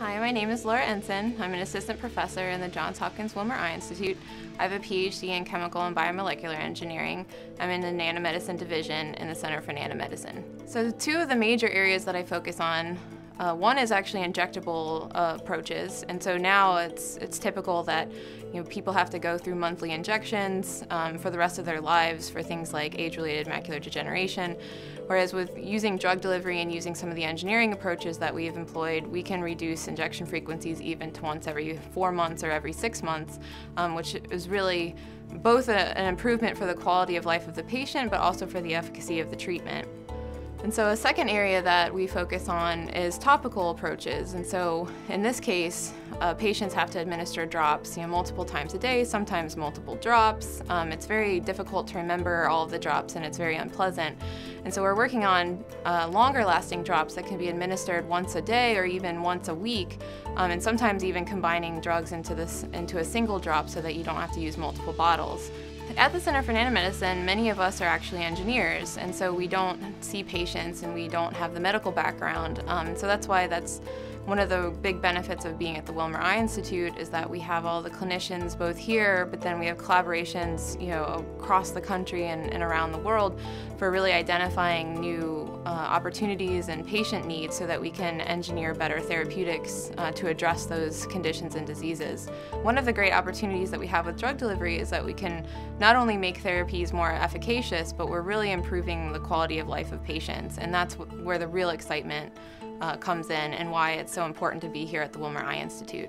Hi, my name is Laura Ensign. I'm an assistant professor in the Johns Hopkins Wilmer Eye Institute. I have a PhD in chemical and biomolecular engineering. I'm in the nanomedicine division in the Center for Nanomedicine. So two of the major areas that I focus on uh, one is actually injectable uh, approaches, and so now it's it's typical that you know people have to go through monthly injections um, for the rest of their lives for things like age-related macular degeneration. Whereas with using drug delivery and using some of the engineering approaches that we've employed, we can reduce injection frequencies even to once every four months or every six months, um, which is really both a, an improvement for the quality of life of the patient, but also for the efficacy of the treatment. And so a second area that we focus on is topical approaches. And so in this case, uh, patients have to administer drops you know, multiple times a day, sometimes multiple drops. Um, it's very difficult to remember all of the drops and it's very unpleasant. And so we're working on uh, longer lasting drops that can be administered once a day or even once a week, um, and sometimes even combining drugs into, this, into a single drop so that you don't have to use multiple bottles. At the Center for Nanomedicine, many of us are actually engineers, and so we don't see patients and we don't have the medical background. Um, so that's why that's one of the big benefits of being at the Wilmer Eye Institute is that we have all the clinicians both here, but then we have collaborations, you know, across the country and, and around the world for really identifying new uh, opportunities and patient needs so that we can engineer better therapeutics uh, to address those conditions and diseases. One of the great opportunities that we have with drug delivery is that we can not only make therapies more efficacious, but we're really improving the quality of life of patients, and that's where the real excitement uh, comes in and why it's so important to be here at the Wilmer Eye Institute.